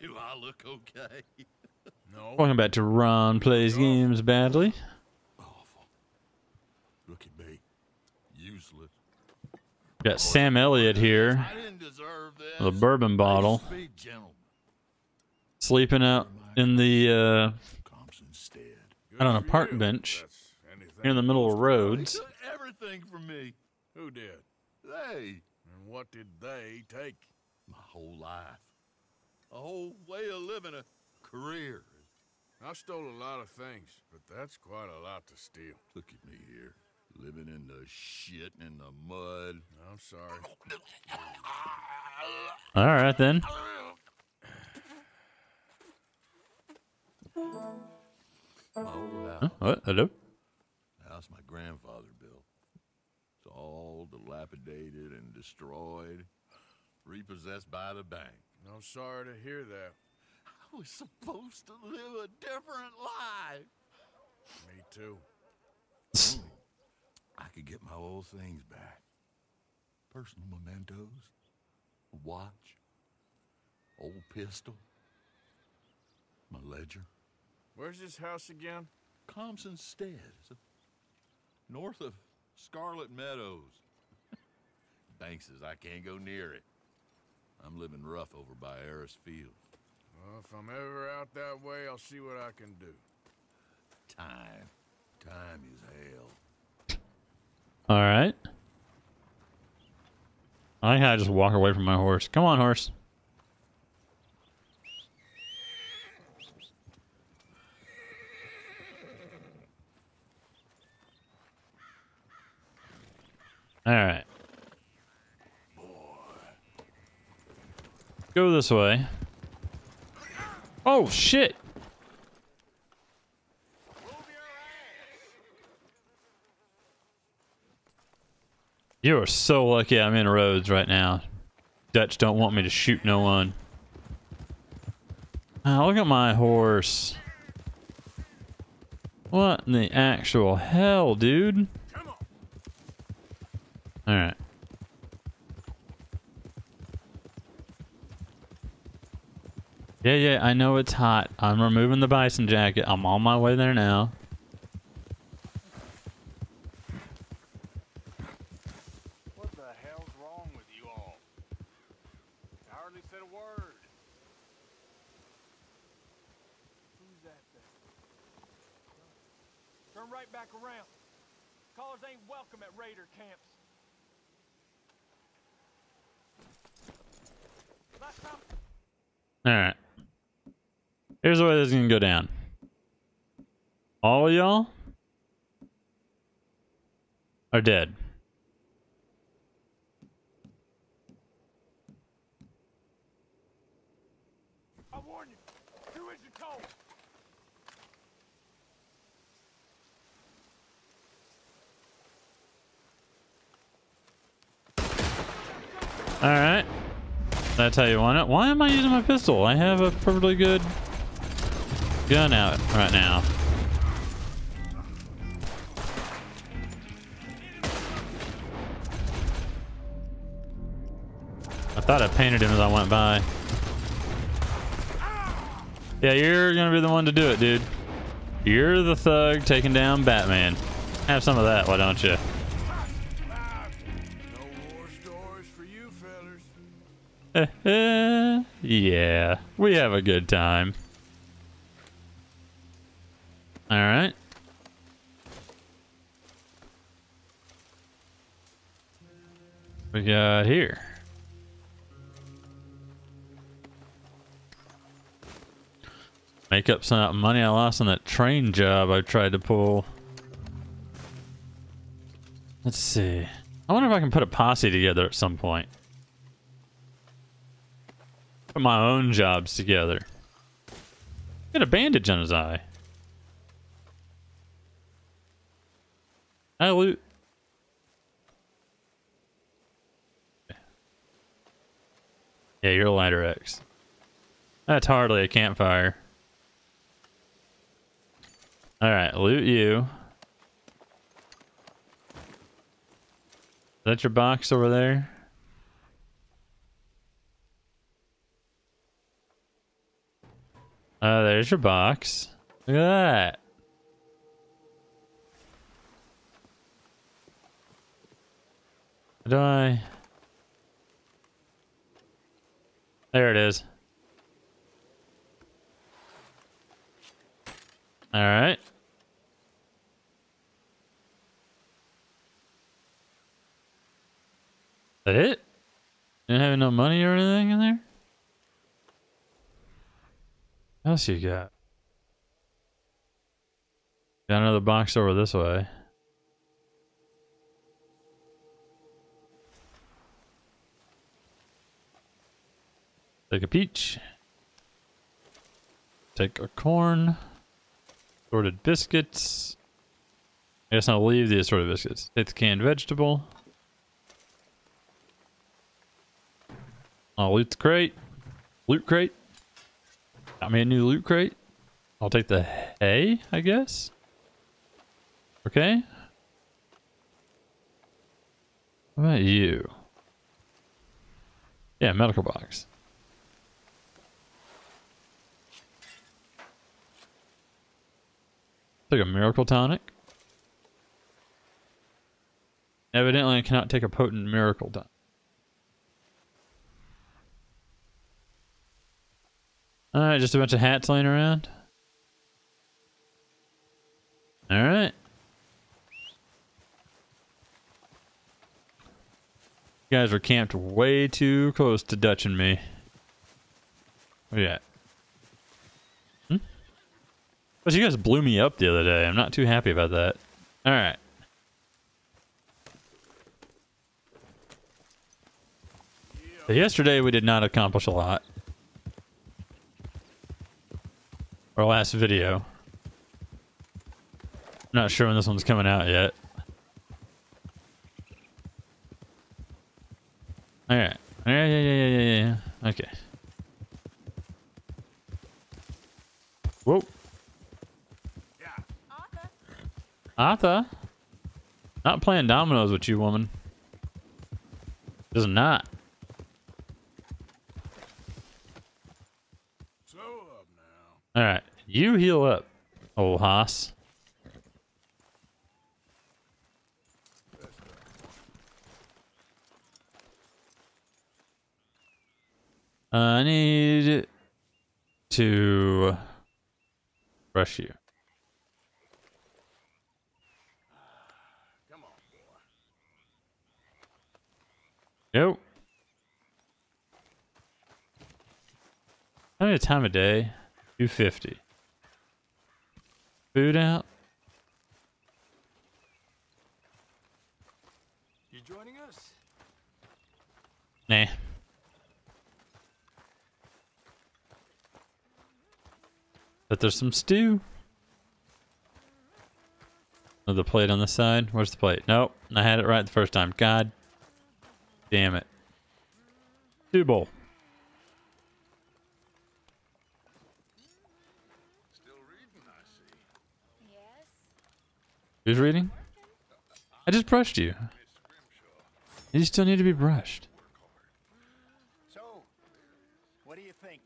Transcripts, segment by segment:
Do I look okay? No. Welcome back to Ron Plays Games Badly. Awful. Look at me. Useless. Got Sam Elliott here, I didn't deserve this. with bourbon bottle, sleeping out in the, uh, Compson instead. Good out on a park you. bench here in the middle of Rhodes. everything from me. Who did? They. And what did they take? My whole life. A whole way of living a career. I stole a lot of things, but that's quite a lot to steal. Look at me here. Living in the shit and the mud. I'm sorry. All right then. My old house. Huh? What? Hello? house my grandfather built. It's all dilapidated and destroyed, repossessed by the bank. I'm sorry to hear that. I was supposed to live a different life. Me too. Hmm. I could get my old things back. Personal mementos, a watch, old pistol, my ledger. Where's this house again? Compson Stead, it's north of Scarlet Meadows. Banks says I can't go near it. I'm living rough over by Eris Field. Well, if I'm ever out that way, I'll see what I can do. Time. Time is hell. All right. I think I just walk away from my horse. Come on, horse. All right. Go this way. Oh shit! You are so lucky I'm in Rhodes right now. Dutch don't want me to shoot no one. Ah, look at my horse. What in the actual hell, dude? Alright. I know it's hot. I'm removing the bison jacket. I'm on my way there now. What the hell's wrong with you all? I hardly said a word. Who's that there? Turn right back around. Callers ain't welcome at raider camps. Last time Alright. Here's the way this is gonna go down. All of y'all are dead. I warn you, who is your toll? Alright. How you want it. Why am I using my pistol? I have a perfectly good gun out right now. I thought I painted him as I went by. Yeah, you're gonna be the one to do it, dude. You're the thug taking down Batman. Have some of that, why don't you? yeah, we have a good time. All right. We got here. Make up some money I lost on that train job I tried to pull. Let's see. I wonder if I can put a posse together at some point. Put my own jobs together. Got a bandage on his eye. I loot. Yeah, you're a lighter X. That's hardly a campfire. Alright, loot you. Is that your box over there? Uh, there's your box. Look at that. How Do I? There it is. All right. That it? Didn't have no money or anything in there? What else you got? Got another box over this way. Take a peach. Take a corn. Assorted biscuits. I guess I'll leave the assorted biscuits. Take the canned vegetable. I'll loot the crate. Loot crate. Got me a new loot crate. I'll take the hay, I guess. Okay. What about you? Yeah, medical box. Take a miracle tonic. Evidently, I cannot take a potent miracle tonic. Alright, just a bunch of hats laying around. Alright. You guys were camped way too close to Dutch and me. What you at? Hmm? But you guys blew me up the other day. I'm not too happy about that. Alright. Yesterday we did not accomplish a lot. Our last video. Not sure when this one's coming out yet. Alright. Yeah, yeah, yeah, yeah, yeah, yeah. Okay. Whoa. Yeah. Arthur, Arthur? Not playing dominoes with you, woman. Does not. Slow up now. Alright. You heal up, old hoss. I need to brush you. Come on. Nope. How many time of day? 250. Food out? You joining us? Nah. But there's some stew. The plate on the side. Where's the plate? Nope. I had it right the first time. God damn it. Stew bowl. Still reading, I see. Yes. Who's reading? I just brushed you. You still need to be brushed. So, what do you think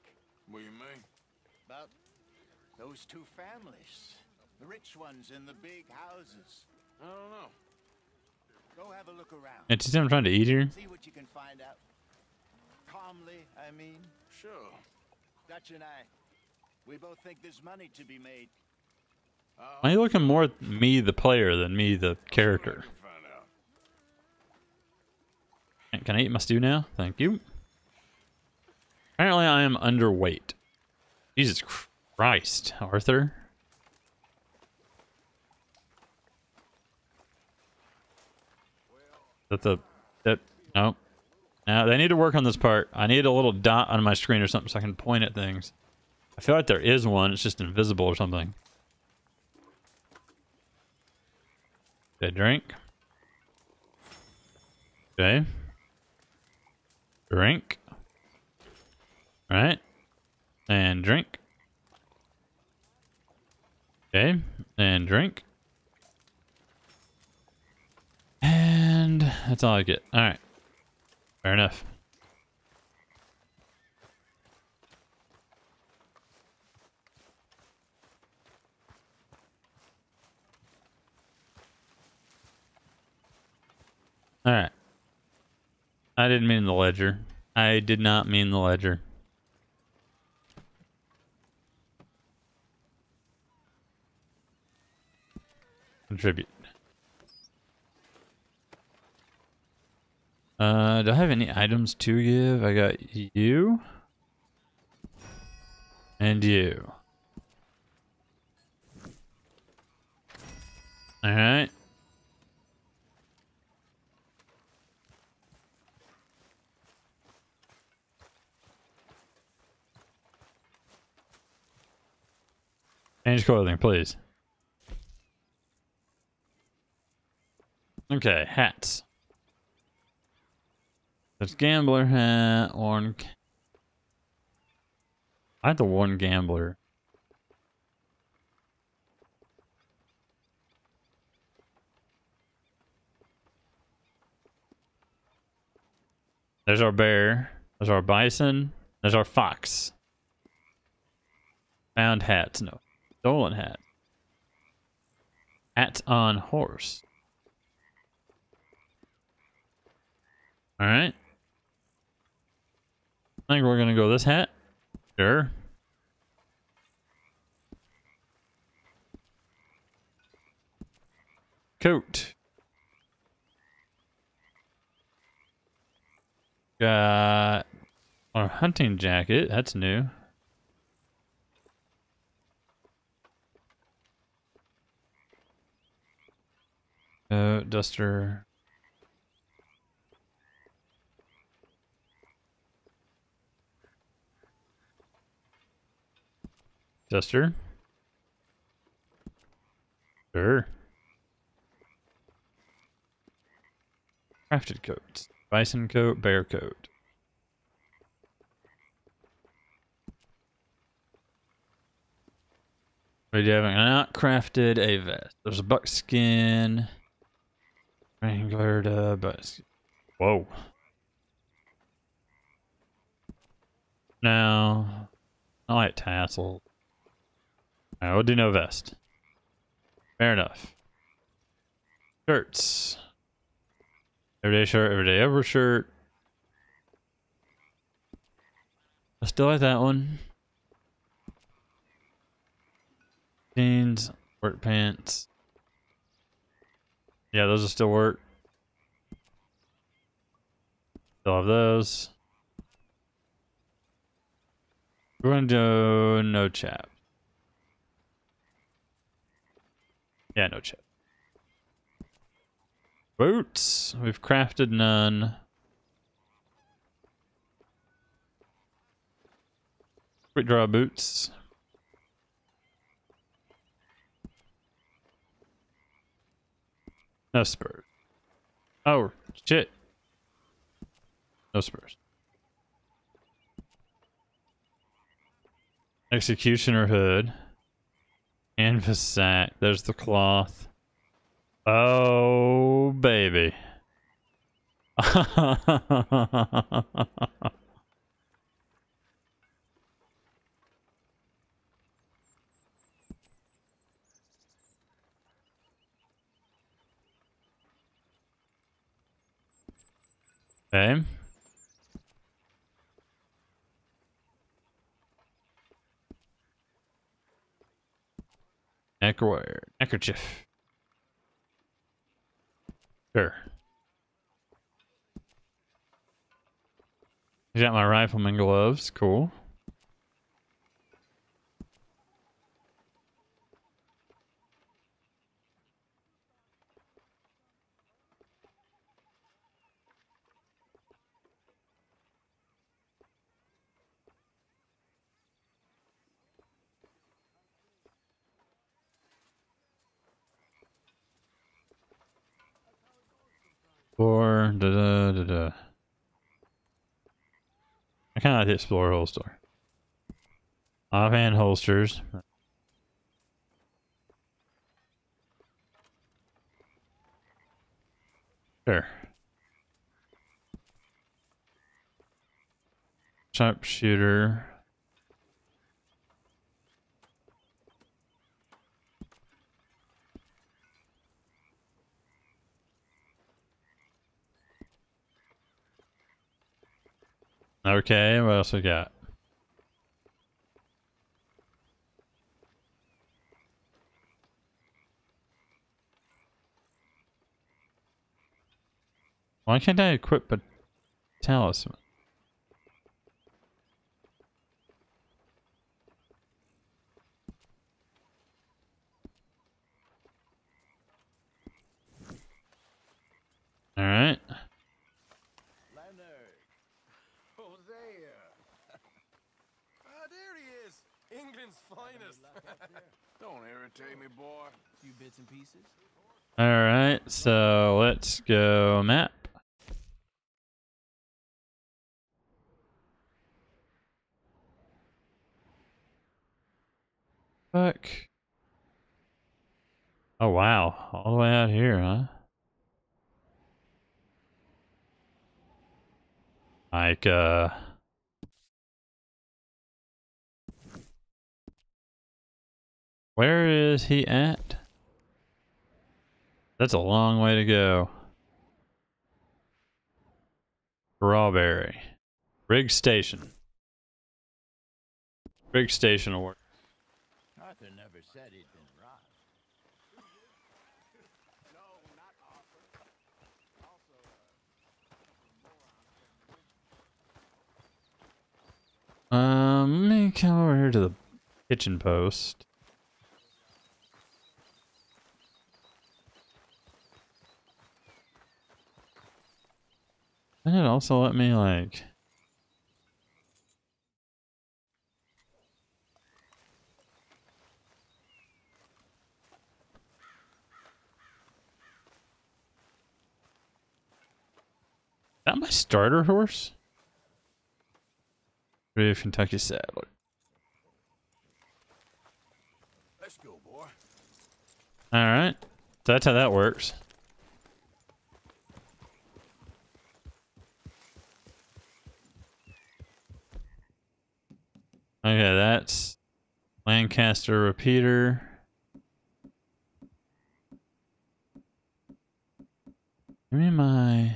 What do you mean? about those two families? The rich ones in the big houses. I don't know. Go have a look around. And see, I'm trying to eat here. See what you can find out. Calmly, I mean. Sure. Dutch and I, we both think there's money to be made. Why are you looking more at me, the player, than me, the character? Can I eat my stew now? Thank you. Apparently, I am underweight. Jesus Christ, Arthur. That the that no. Now they need to work on this part. I need a little dot on my screen or something so I can point at things. I feel like there is one. It's just invisible or something. Okay, drink. Okay. Drink. Right. And drink. Okay. And drink. And that's all I get. Alright. Fair enough. I didn't mean the ledger. I did not mean the ledger. Contribute. Uh, do I have any items to give? I got you. And you. Alright. Change clothing, please. Okay, hats. There's gambler hat, worn. I had the one gambler. There's our bear. There's our bison. There's our fox. Found hats. No. Stolen hat. Hat on horse. Alright. I think we're gonna go this hat. Sure. Coat. Got our hunting jacket. That's new. Uh, duster. Duster. Sure. Crafted coats. Bison coat, bear coat. We have not crafted a vest. There's a buckskin. Wrangler to but Whoa. Now, I like tassel. I will do no vest. Fair enough. Shirts. Everyday shirt, everyday ever shirt. I still like that one. Jeans, work pants. Yeah, those will still work. Still have those. We're gonna do no chat. Yeah, no chat. Boots. We've crafted none. Quick draw boots. No spurs. Oh, shit. No spurs. Executioner hood. Canvas sack. There's the cloth. Oh, baby. okay. Neckerware. Neckerchief. Sure. Got my rifleman gloves. Cool. Da da da da. I kind of like the Explorer holster. Offhand holsters. Sure. Sharpshooter. Okay, what else we got? Why can't I equip a talisman? All right. Leonard. Hosea. Ah, there he is. England's finest. Don't irritate me, boy. few bits and pieces. All right. So let's go map. Fuck. Oh wow, all the way out here, huh? Like, uh... Where is he at? That's a long way to go. Strawberry. Riggs Station. Riggs Station work. Arthur never said he'd been robbed. Um, let me come over here to the hitching post. It also let me like that my starter horse? Brave Kentucky Saddler. Let's go, boy. Alright. So that's how that works. Okay, that's Lancaster repeater. Give me my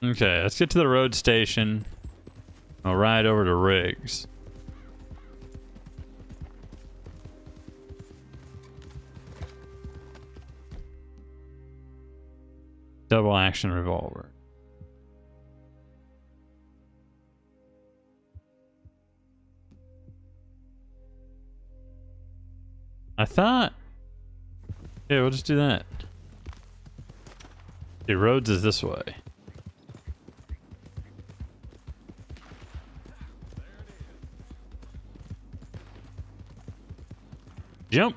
Okay, let's get to the road station. I'll ride over to Riggs. Double action revolver. I thought. Yeah, we'll just do that. The roads is this way. Jump.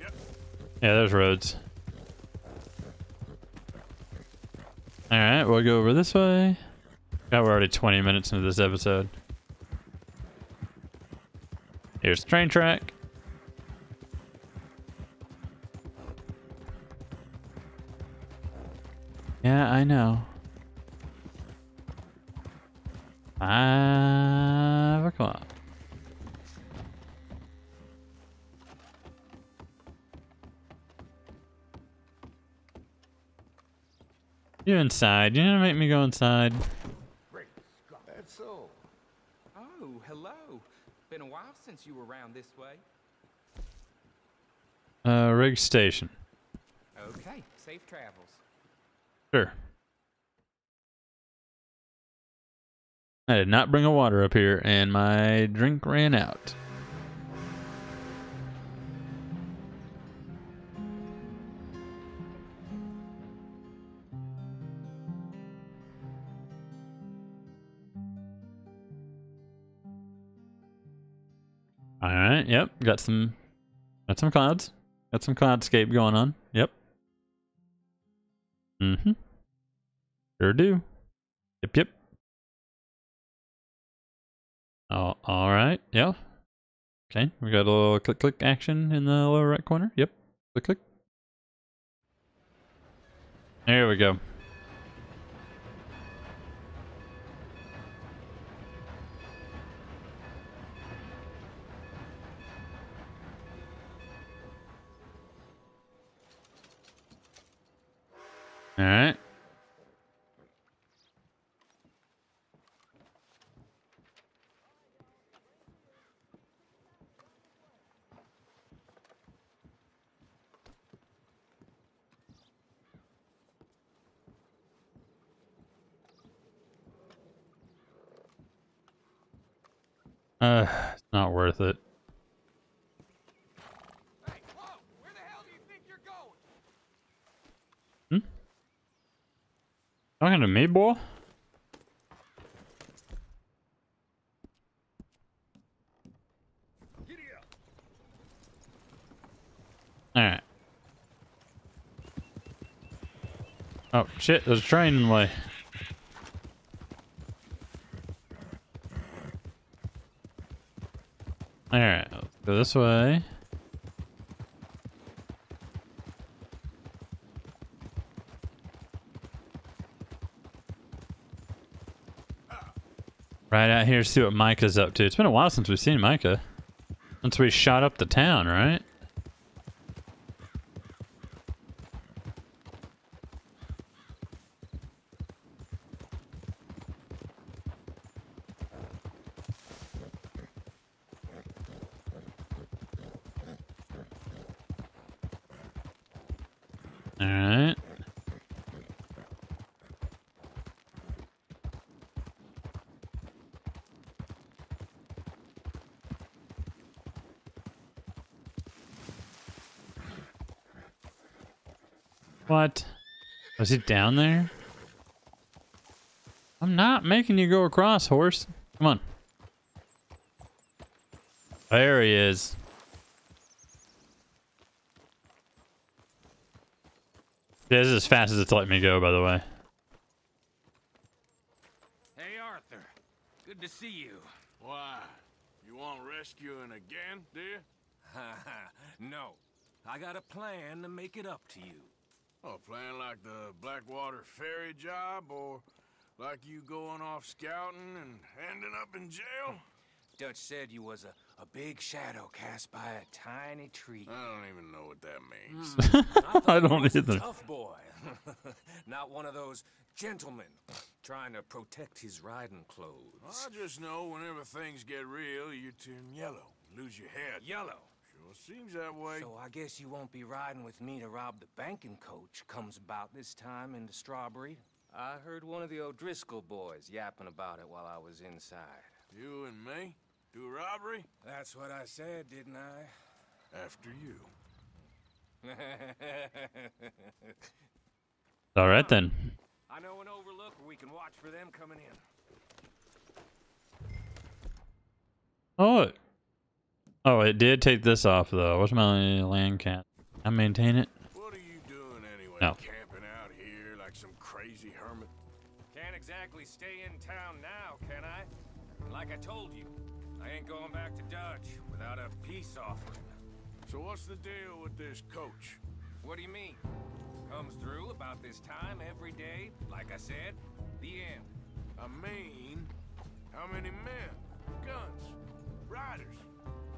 Yeah, there's roads. Alright, we'll go over this way. God, we're already 20 minutes into this episode. Here's the train track. Yeah, I know. Five inside. You gonna make me go inside? That's so. Oh, hello. Been a while since you were around this way. Uh, Riggs station. Okay, safe travels. Sure. I did not bring a water up here, and my drink ran out. Yep. Got some. Got some clouds. Got some cloudscape going on. Yep. Mm-hmm. Sure do. Yep. Yep. Oh, all right. Yeah. Okay. We got a little click click action in the lower right corner. Yep. Click click. There we go. All right. Uh, it's not worth it. Hey, whoa! Where the hell do you think you're going? Talking to me, boy? Alright. Oh, shit, there's a train in the way. Alright, go this way. Here, see what Micah's up to. It's been a while since we've seen Micah. Since we shot up the town, right? Alright. What? Was it down there? I'm not making you go across, horse. Come on. There he is. This is as fast as it's letting me go, by the way. Hey, Arthur. Good to see you. Why? You want rescuing again, dear? no. I got a plan to make it up to you. Oh, playing like the Blackwater ferry job, or like you going off scouting and ending up in jail? Dutch said you was a, a big shadow cast by a tiny tree. I don't even know what that means. Hmm. thought I don't was a either. Tough boy. Not one of those gentlemen trying to protect his riding clothes. I just know whenever things get real, you turn yellow, lose your head. Yellow. Sure seems that way. So I guess you won't be riding with me to rob the banking coach comes about this time in the Strawberry. I heard one of the O'Driscoll boys yapping about it while I was inside. You and me? Do a robbery? That's what I said, didn't I? After you. All right then. I know an overlook where we can watch for them coming in. Oh. Oh, it did take this off though. What's my land cat? I maintain it. What are you doing anyway? No. Camping out here like some crazy hermit? Can't exactly stay in town now, can I? Like I told you, I ain't going back to Dutch without a peace offering. So what's the deal with this coach? What do you mean? Comes through about this time every day, like I said, the end. I mean, how many men? Guns? Riders?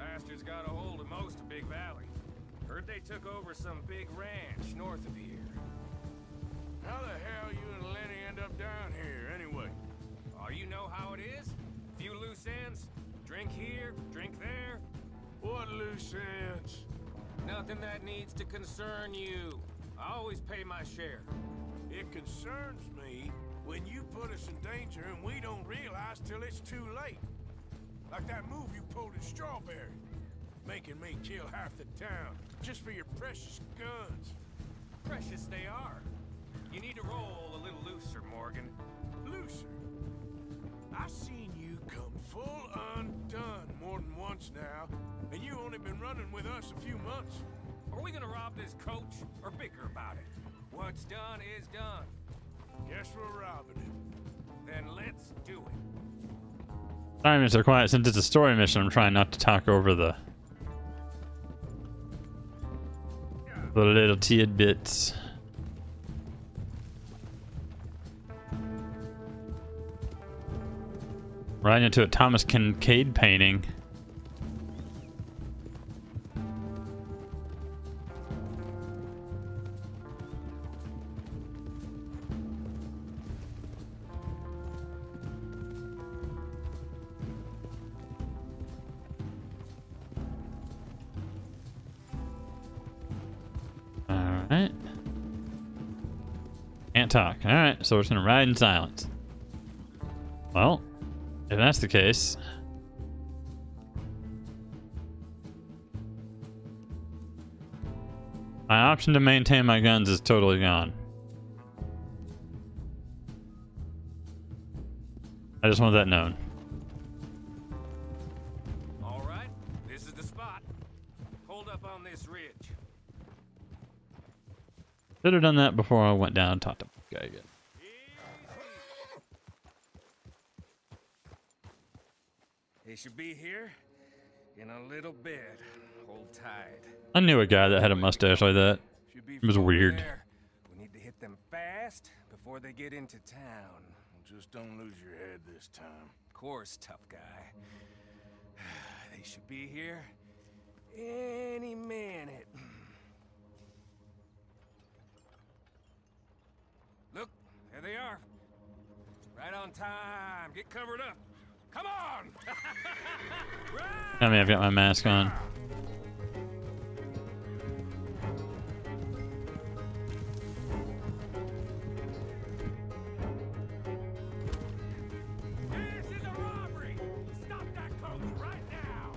Bastards got a hold of most of Big Valley. Heard they took over some big ranch north of here. How the hell you and Lenny end up down here, anyway? Oh, you know how it is? Few loose ends. Drink here, drink there. What loose ends? Nothing that needs to concern you. I always pay my share. It concerns me when you put us in danger and we don't realize till it's too late. Like that move you pulled in Strawberry. Making me kill half the town just for your precious guns. Precious they are. You need to roll a little looser, Morgan. Looser. I've seen you come full undone more than once now, and you only been running with us a few months. Are we gonna rob this coach or bicker about it? What's done is done. Guess we're robbing him. Then let's do it. Sorry, Mr. Quiet. Since it's a story mission, I'm trying not to talk over the the little tidbits. Right into a Thomas Kinkade painting. Can't talk. Alright, so we're just gonna ride in silence. Well, if that's the case. My option to maintain my guns is totally gone. I just want that known. All right, this is the spot. Hold up on this ridge. Should have done that before I went down and talked to guy again. He should be here in a little bit. Hold tight. I knew a guy that had a mustache like that. It was weird. We need to hit them fast before they get into town. Just don't lose your head this time. Of course, tough guy. They should be here any minute. Look, there they are. Right on time. Get covered up. Come on! I mean, I've got my mask on. This is a robbery! Stop that coach right now!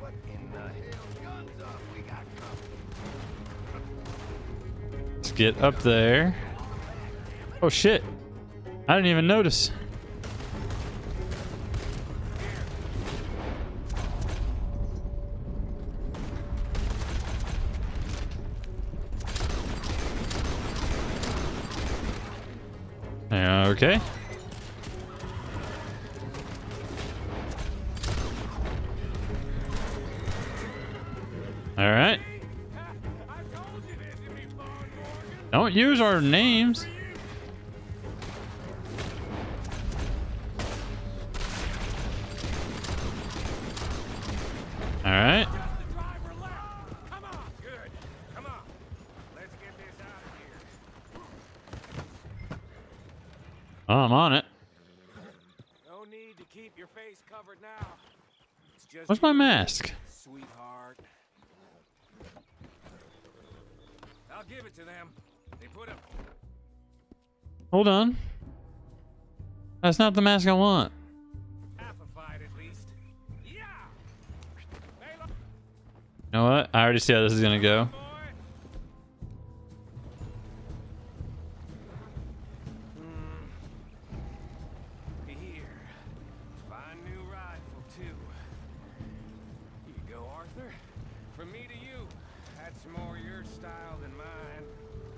What in the hell? Guns up, we got company. Let's get up there. Oh shit. I didn't even notice. Okay. All right. Don't use our names. Where's my mask? Sweetheart. I'll give it to them. They put up Hold on. That's not the mask I want. half a fight at least. Yeah! You know what? I already see how this is gonna go.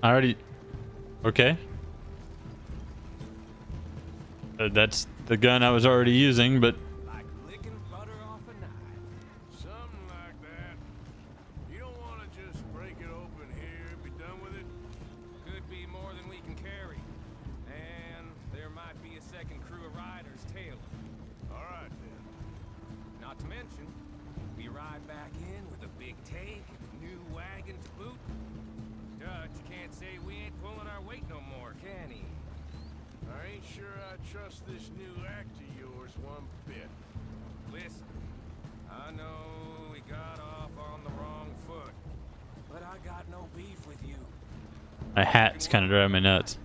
I already. Okay. Uh, that's the gun I was already using, but my hat's kind of driving me nuts.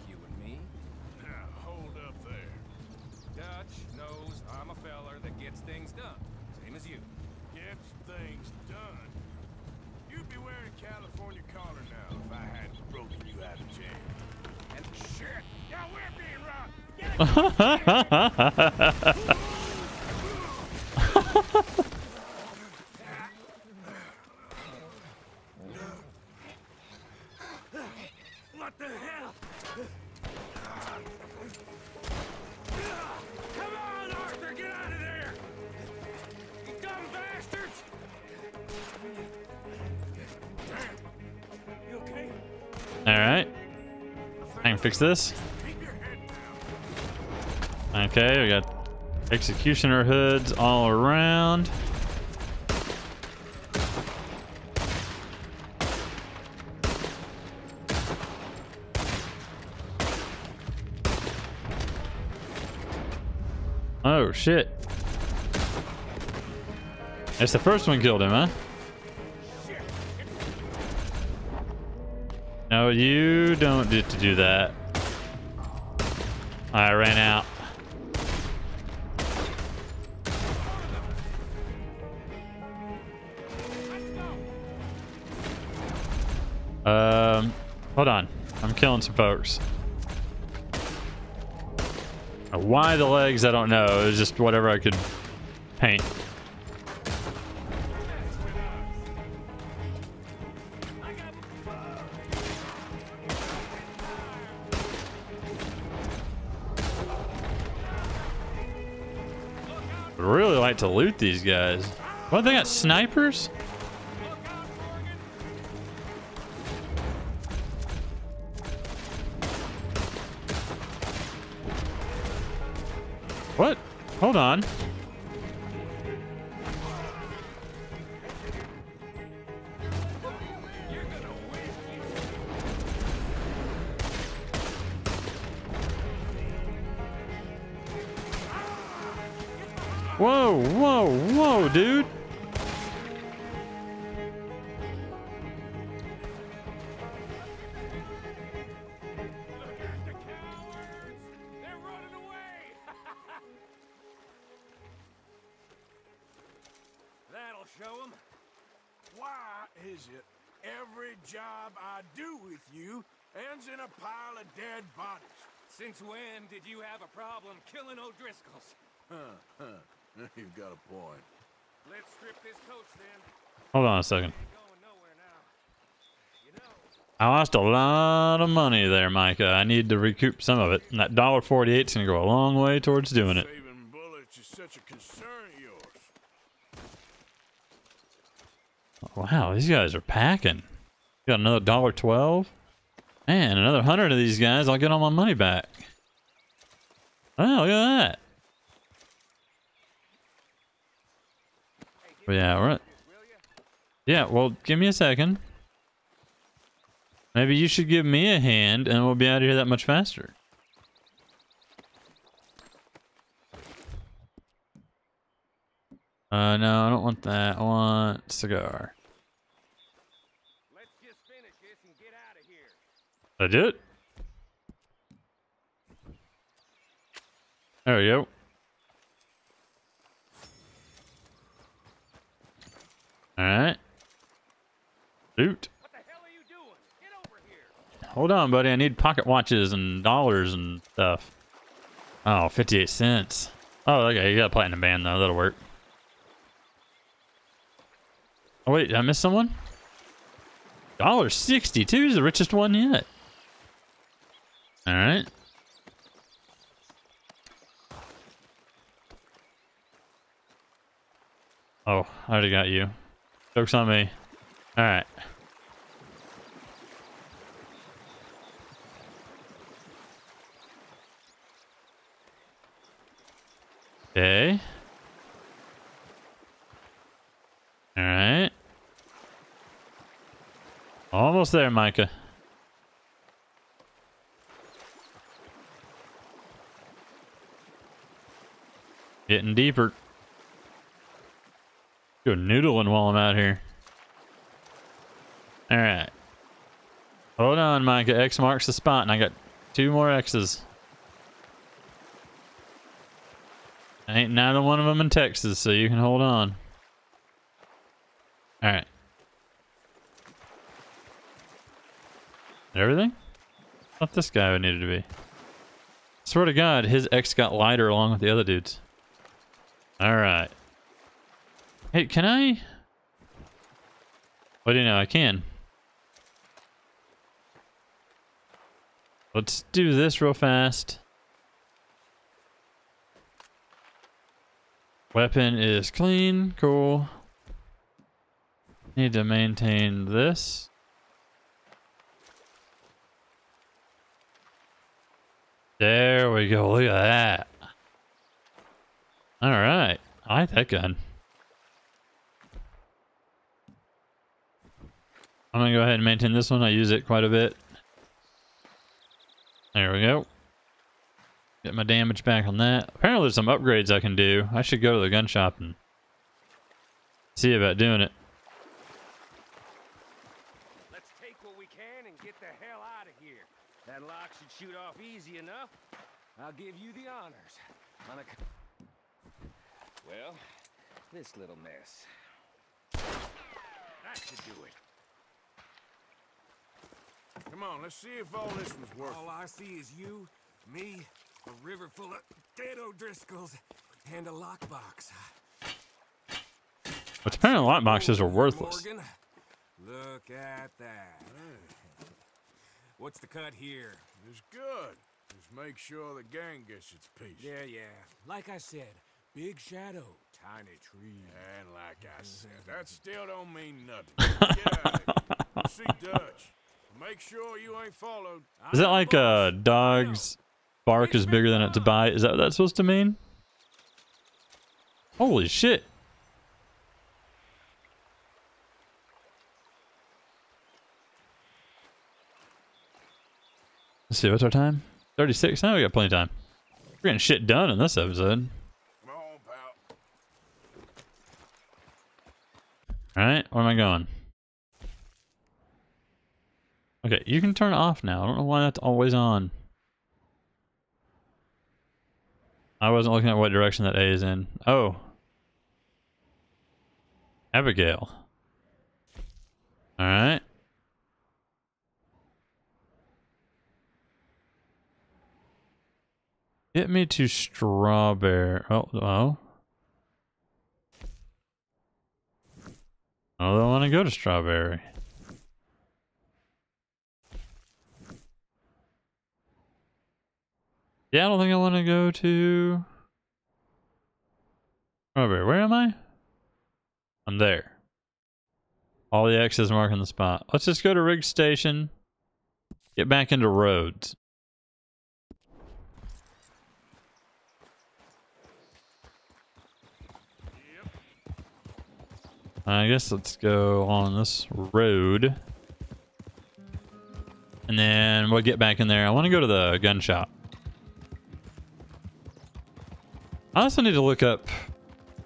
This. Okay, we got executioner hoods all around. Oh shit. It's the first one killed him, huh? No, you don't get to do that. I ran out. Um, hold on. I'm killing some folks. Why the legs? I don't know. It was just whatever I could paint. Would really like to loot these guys. What, they got snipers? What? Hold on. Hold on a second. Ain't going nowhere now. You know, I lost a lot of money there, Micah. I need to recoup some of it. And that dollar forty-eight is gonna go a long way towards doing it. Saving bullets is such a concern of yours. Wow, these guys are packing. Got another dollar twelve. Man, another hundred of these guys, I'll get all my money back. Oh, look at that. But yeah, we're yeah. Well, give me a second. Maybe you should give me a hand, and we'll be out of here that much faster. Uh, no, I don't want that. I want cigar. let's just finish this and get out of here. I did. There we go. Alright. Loot. What the hell are you doing? Get over here. Hold on, buddy. I need pocket watches and dollars and stuff. Oh, 58 cents. Oh, okay. You got a platinum band, though. That'll work. Oh, wait. Did I miss someone? Dollar sixty-two is the richest one yet. All right. Oh, I already got you. Joke's on me. All right. Okay. All right. Almost there, Micah. Getting deeper. Go noodling while I'm out here. All right. Hold on, Micah. X marks the spot, and I got two more X's. Ain't neither one of them in Texas, so you can hold on. All right. Everything? Not this guy would needed to be. Swear to God, his X got lighter along with the other dudes. All right. Hey, can I? What do you know? I can. Let's do this real fast. Weapon is clean. Cool. Need to maintain this. There we go. Look at that. All right. I like that gun. I'm going to go ahead and maintain this one. I use it quite a bit. There we go. Get my damage back on that. Apparently there's some upgrades I can do. I should go to the gun shop and see about doing it. Let's take what we can and get the hell out of here. That lock should shoot off easy enough. I'll give you the honors. On a... Well, this little mess. That should do it. Come on, let's see if all this was worth it. All I see is you, me, a river full of dead O'Driscolls, and a lockbox. Which apparently lockboxes are worthless. Morgan, look at that. What's the cut here? It's good. Just make sure the gang gets its piece. Yeah, yeah. Like I said, big shadow, tiny tree. And like I said, that still don't mean nothing. Get out of here. See Dutch. Make sure you ain't followed. Is that like a uh, dog's bark is bigger than its bite? Is that what that's supposed to mean? Holy shit. Let's see, what's our time? 36? Now we got plenty of time. We're getting shit done in this episode. Come on, pal. Alright, where am I going? Okay, you can turn it off now. I don't know why that's always on. I wasn't looking at what direction that A is in. Oh. Abigail. Alright. Get me to strawberry. Oh, oh. I don't want to go to strawberry. Yeah, I don't think I want to go to strawberry. Where am I? I'm there. All the X's marking the spot. Let's just go to Riggs Station. Get back into Rhodes. I guess let's go on this road. And then we'll get back in there. I want to go to the gun shop. I also need to look up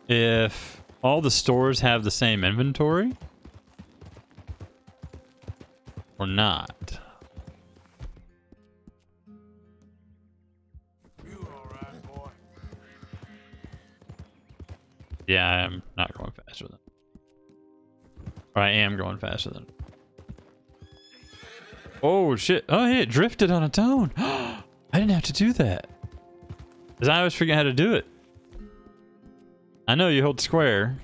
if all the stores have the same inventory or not. Yeah, I'm not going faster than. Or I am going faster than. Oh shit! Oh hey, it drifted on its own. I didn't have to do that. Cause I always forget how to do it. I know you hold square.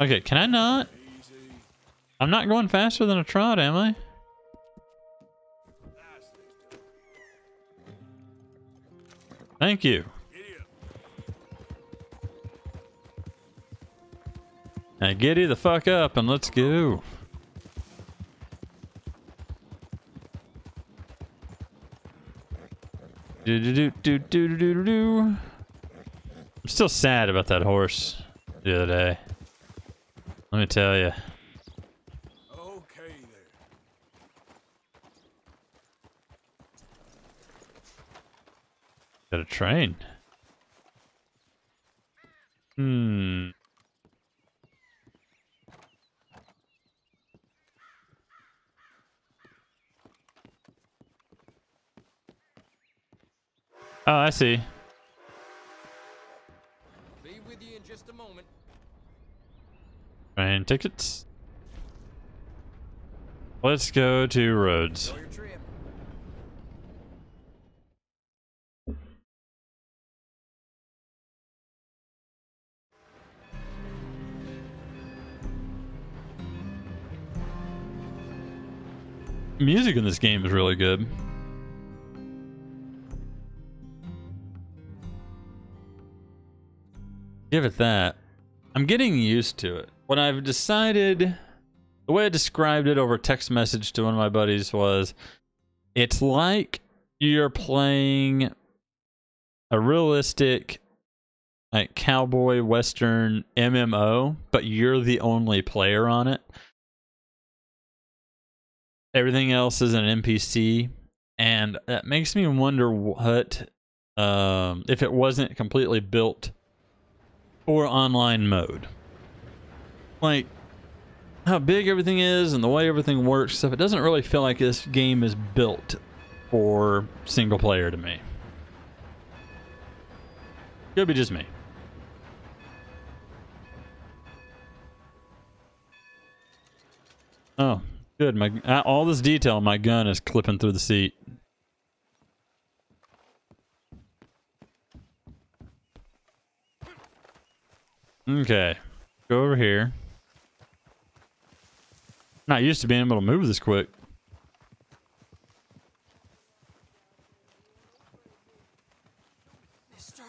Okay, can I not? I'm not going faster than a trot, am I? Thank you. Now giddy the fuck up and let's go. Do do do do do do do still sad about that horse the other day. Let me tell you. Okay there. Got a train. Hmm. Oh, I see. Tickets. Let's go to Rhodes. Music in this game is really good. Give it that. I'm getting used to it. What I've decided, the way I described it over text message to one of my buddies was it's like you're playing a realistic like cowboy western MMO, but you're the only player on it. Everything else is an NPC, and that makes me wonder what um, if it wasn't completely built for online mode. Like how big everything is and the way everything works stuff, it doesn't really feel like this game is built for single player to me. Could be just me. Oh, good. My all this detail, my gun is clipping through the seat. Okay, go over here. Not used to being able to move this quick. Mister,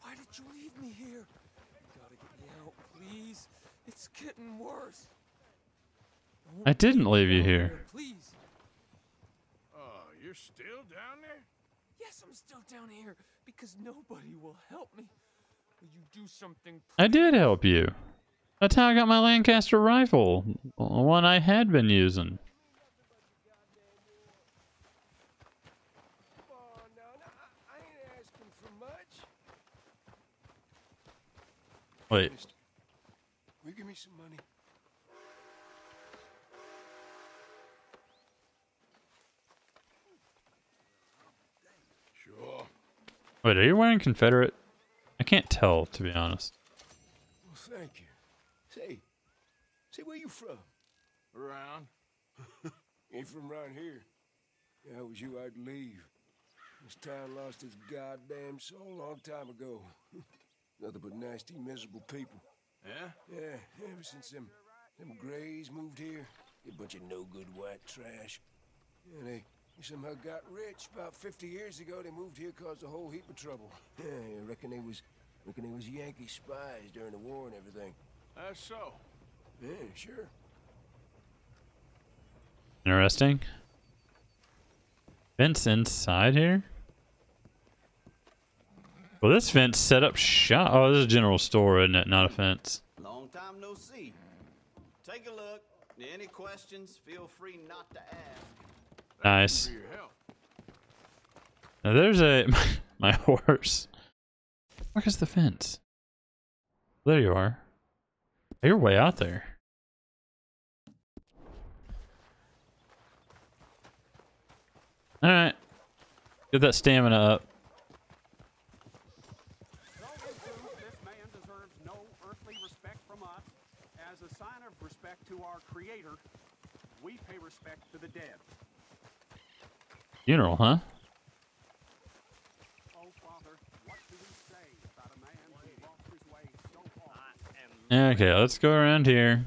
why did you leave me here? You gotta get me out, please. It's getting worse. I didn't leave you here. Please. Oh, you're still down there? Yes, I'm still down here because nobody will help me. Will you do something? I did help you. That's how I got my Lancaster rifle, the one I had been using. Come on now, now I, I ain't asking for much. Wait, will you give me some money? Sure. wait, are you wearing Confederate? I can't tell, to be honest. Well, thank you. Say, say, where you from? Around. Ain't from around here. If I was you, I'd leave. This town lost its goddamn soul a long time ago. Nothing but nasty, miserable people. Yeah? Yeah, ever since them, them Grays moved here, a bunch of no-good white trash. Yeah, they, they somehow got rich. About 50 years ago, they moved here, caused a whole heap of trouble. Yeah, I reckon they was, reckon they was Yankee spies during the war and everything. That's so. Yeah, sure. Interesting. Fence inside here? Well, this fence set up shop. Oh, this is a general store, isn't it? Not a fence. Long time no see. Take a look. Any questions, feel free not to ask. Nice. For your help. Now there's a my horse. Where's the fence? There you are. You're way out there. All right, get that stamina up. Creator, we pay respect to the dead. Funeral, huh? Oh, Father, what do we say about a man who lost his way so far? Okay, let's go around here.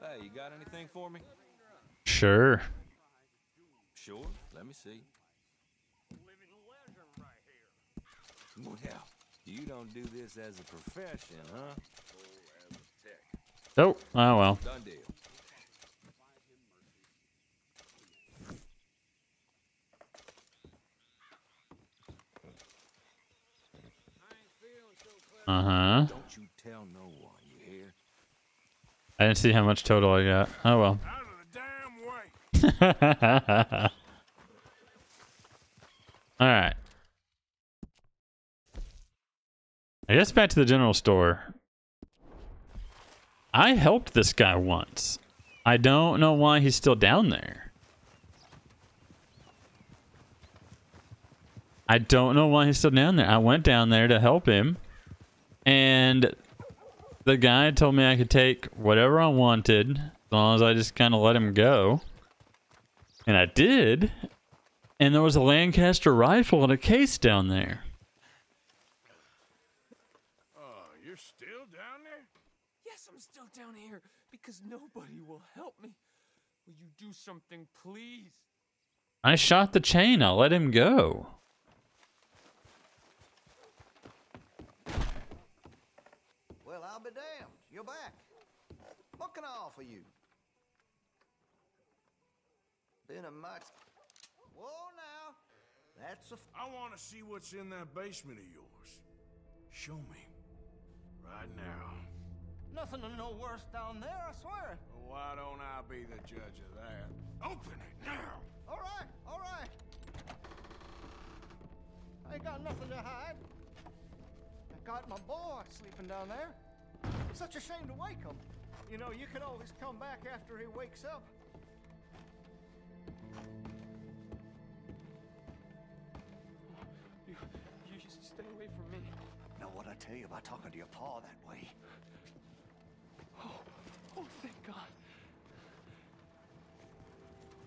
Hey, you got anything for me? Sure. Sure. Let me see. Well, you don't do this as a profession, huh? Oh, oh well. Done deal. Uh huh. Don't you tell no one, you hear? I didn't see how much total I got. Oh well. Out of the damn way. All right. I guess back to the general store. I helped this guy once. I don't know why he's still down there. I don't know why he's still down there. I went down there to help him, and the guy told me I could take whatever I wanted as long as I just kind of let him go. And I did. And there was a Lancaster rifle in a case down there. Oh, you're still down there? Yes, I'm still down here because nobody will help me. Will you do something, please? I shot the chain. I let him go. Been a much. Whoa, now. That's a. F- I want to see what's in that basement of yours. Show me. Right now. Nothing to know worse down there, I swear. Well, why don't I be the judge of that? Open it now! All right, all right. I ain't got nothing to hide. I got my boy sleeping down there. Such a shame to wake him. You know, you can always come back after he wakes up. You, you just stay away from me. Know what I tell you about talking to your paw that way? Oh, oh, thank God.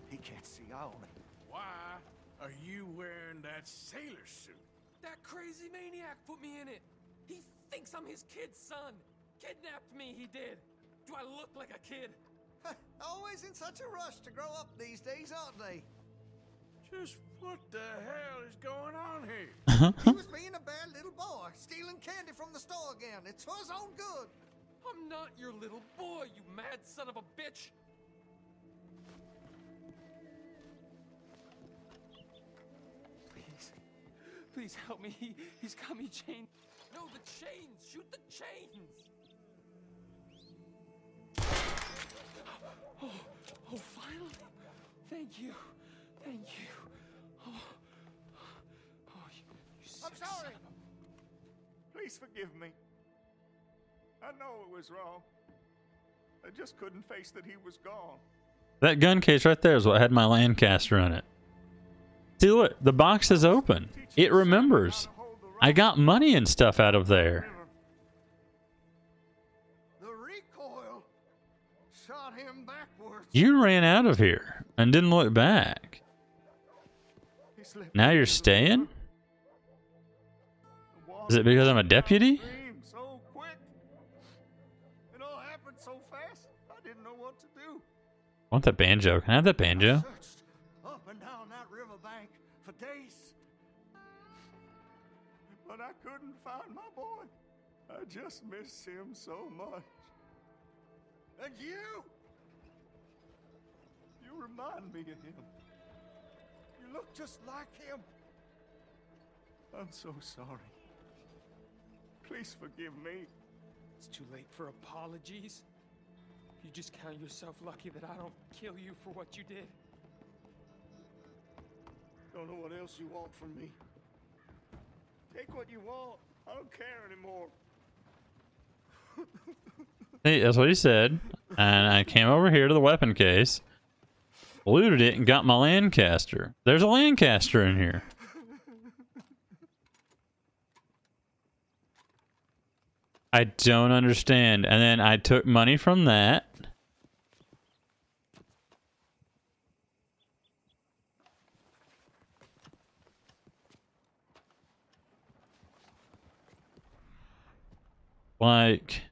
He can't see I own it. Why are you wearing that sailor suit? That crazy maniac put me in it. He thinks I'm his kid's son. Kidnapped me, he did. Do I look like a kid? Always in such a rush to grow up these days, aren't they? Just what the hell is going on here? Uh-huh. he was being a bad little boy, stealing candy from the store again. It's for his own good. I'm not your little boy, you mad son of a bitch. Please, please help me. He, he's got me chained. No, the chains. Shoot the chains. Oh, oh, finally. Thank you. Thank you. Oh, oh you, you I'm sorry. son of a- Please forgive me. I know it was wrong. I just couldn't face that he was gone. That gun case right there is what had my Lancaster in it. See, look, the box is open. It remembers. I got money and stuff out of there. You ran out of here and didn't look back. Now you're staying? Is it because I'm a deputy? I want that banjo. Can I have that banjo? Up and down that riverbank for days. But I couldn't find my boy. I just miss him so much. And you! You remind me of him. You look just like him. I'm so sorry. Please forgive me. It's too late for apologies. You just count yourself lucky that I don't kill you for what you did. Don't know what else you want from me. Take what you want. I don't care anymore. Hey, that's what he said. And I came over here to the weapon case, looted it, and got my Lancaster. There's a Lancaster in here. I don't understand. And then I took money from that. Like,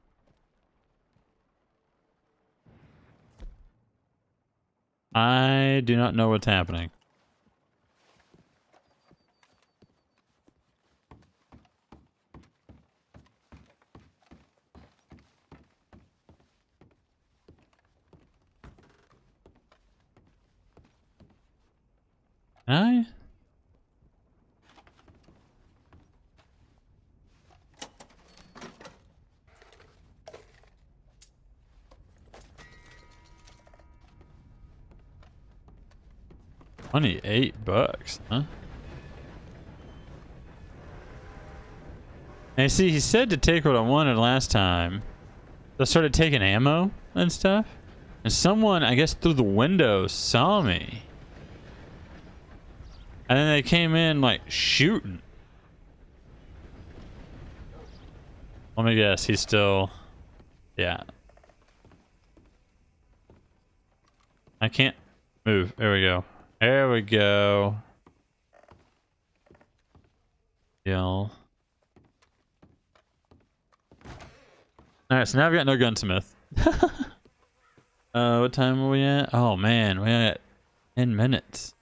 I do not know what's happening. I Twenty-eight bucks, huh? And see, he said to take what I wanted last time. So I started taking ammo and stuff. And someone, I guess through the window, saw me. And then they came in, like, shooting. Let me guess, he's still... Yeah. I can't move. There we go. There we go. Yell. Alright, so now I've got no gunsmith. uh, what time are we at? Oh man, we're at 10 minutes.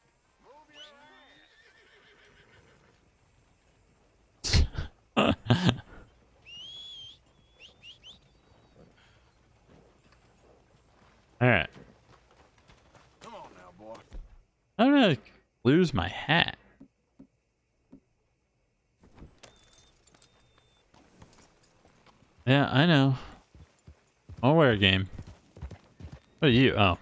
Alright. Come on now, boy. How did I lose my hat? Yeah, I know. I'll wear a game. What are you? Oh.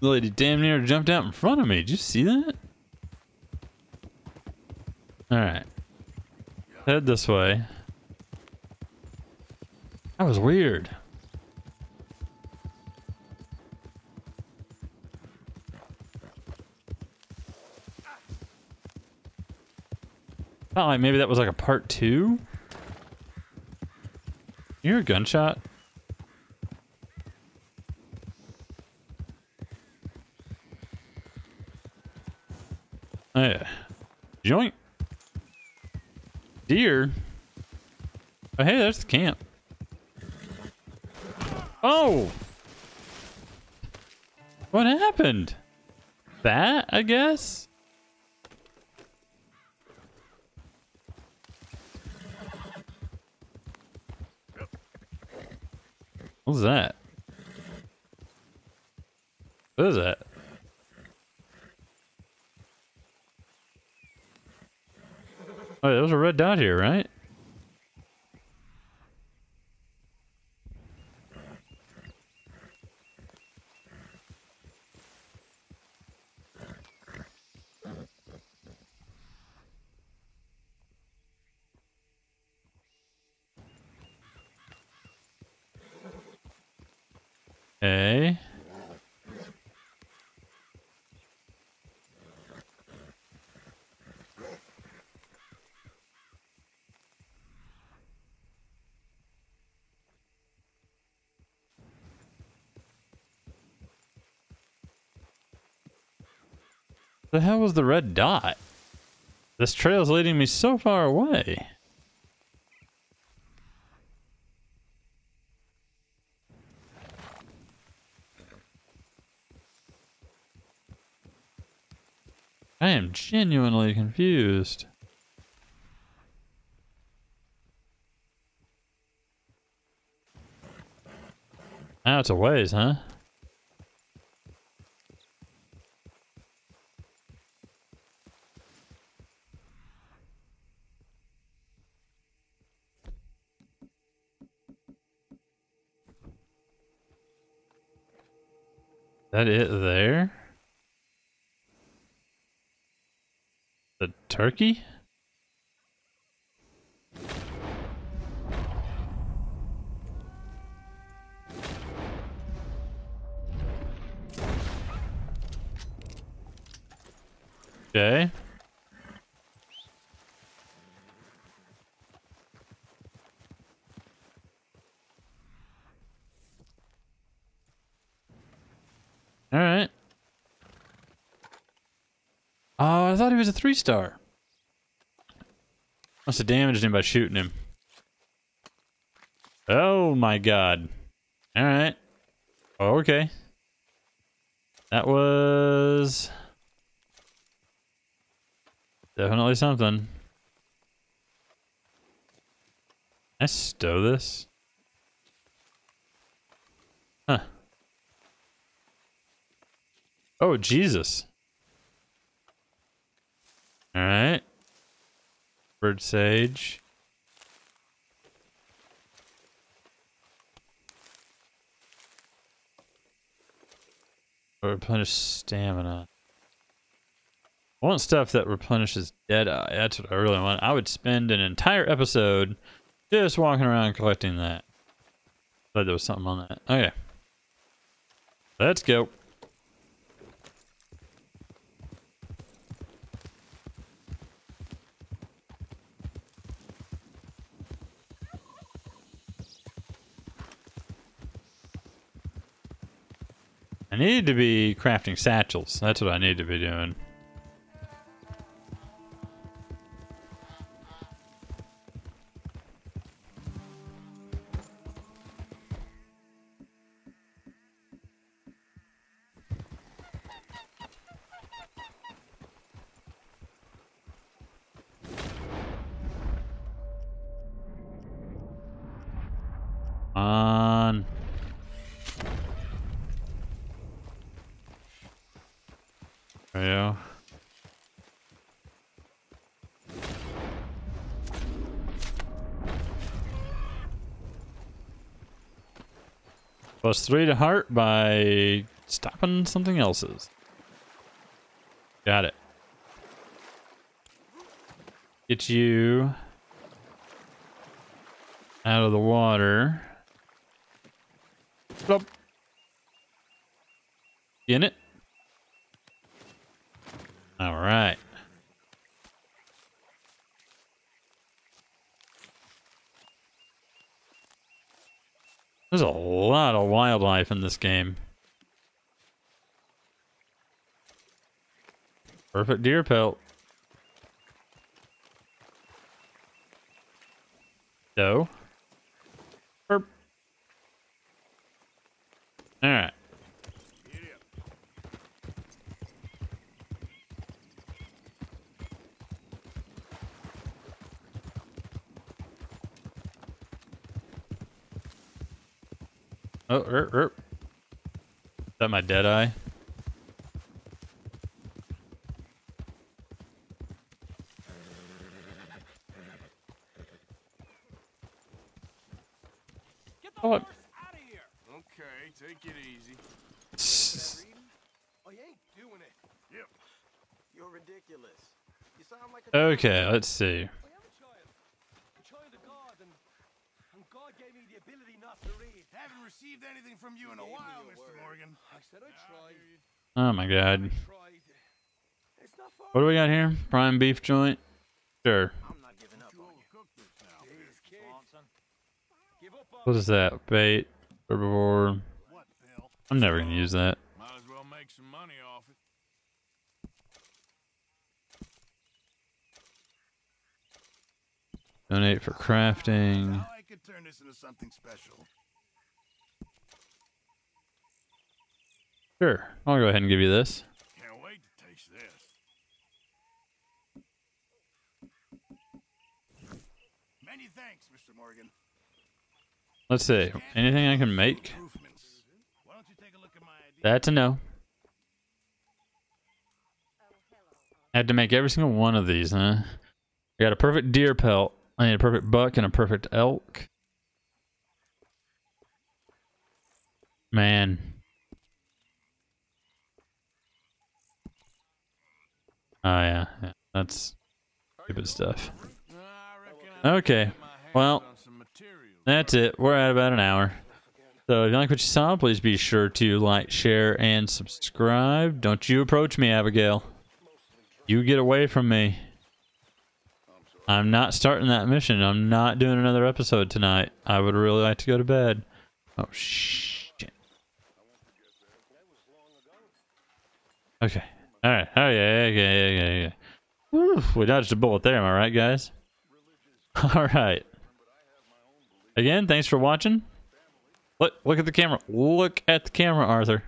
The lady damn near jumped out in front of me. Did you see that? Alright. Head this way. That was weird. Felt like maybe that was like a part two. You hear a gunshot? Oh yeah. Joint. Deer. Oh hey, there's the camp. Oh! What happened? That, I guess? What's that? What is that? Oh, there was a red dot here, right? Okay. The hell was the red dot? This trail's leading me so far away. I am genuinely confused. Now it's a ways, huh? That it there? The turkey? Okay. All right. Oh, I thought he was a three star. Must have damaged him by shooting him. Oh my god. Alright. Oh, okay. That was... Definitely something. I stow this? Huh. Oh, Jesus. Alright. Bird sage. Replenish stamina. I want stuff that replenishes dead eye. That's what I really want. I would spend an entire episode just walking around collecting that. But there was something on that. Okay. Let's go. need to be crafting satchels. That's what I need to be doing. On. Go. Plus three to heart by stopping something else's. Got it. Get you out of the water. In it. All right. There's a lot of wildlife in this game. Perfect deer pelt. Doe. Burp. All right. Oh, er, er. Is that my dead eye? Oh, what? Okay, take it easy. Oh, you ain't doing it. Yep. You're ridiculous. You sound like a Okay, let's see. I am a child. A child of God, and, and God gave me the ability not to read. Haven't received anything from you in a while, Mr. Morgan. I said I tried. Oh my god. Tried. It's not far. What do we got here? Prime beef joint? Sure. I'm not giving up on you. Cook this now. Please, kid. Give up on What is that? Bait? Herbivore? I'm never gonna use that. Might as well make some money off it. Donate for crafting. Now I could turn this into something special. Sure. I'll go ahead and give you this. Can't wait to taste this. Many thanks, Mr. Morgan. Let's see. Anything I can make? Improvements. Why don't you take a look at my idea? That to know. I had to make every single one of these, huh? I got a perfect deer pelt. I need a perfect buck and a perfect elk. Man. Oh yeah, yeah. that's stupid stuff. I reckon I Okay, get my hands well, on some material. that's it. We're at about an hour. So if you like what you saw, please be sure to like, share, and subscribe. Don't you approach me, Abigail. You get away from me. I'm not starting that mission. I'm not doing another episode tonight. I would really like to go to bed. Oh, shit. Okay. All right. Oh, yeah, yeah, yeah, yeah, yeah. Woo, we dodged a bullet there, am I right, guys? All right. Again, thanks for watching. Look, look at the camera. Look at the camera, Arthur.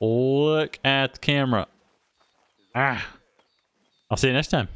Look at the camera. Ah. I'll see you next time.